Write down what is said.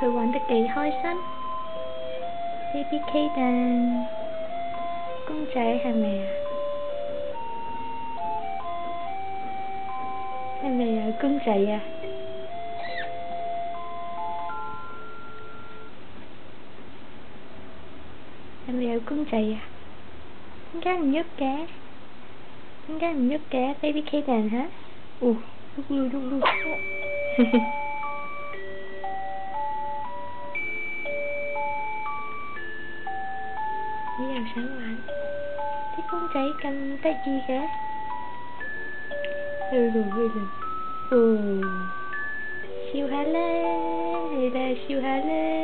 佢玩得几开心？Baby Kaden，公仔系咪啊？系咪啊公仔啊？系咪有公仔啊？点解唔喐嘅？点解唔喐嘅？Baby Kaden 吓？哦，喐噜喐 với dòng sáng lạnh thế con thấy cầm tay gì cả hơi rồi hơi rồi ồ. Siêu hà lên thì là siêu hà lên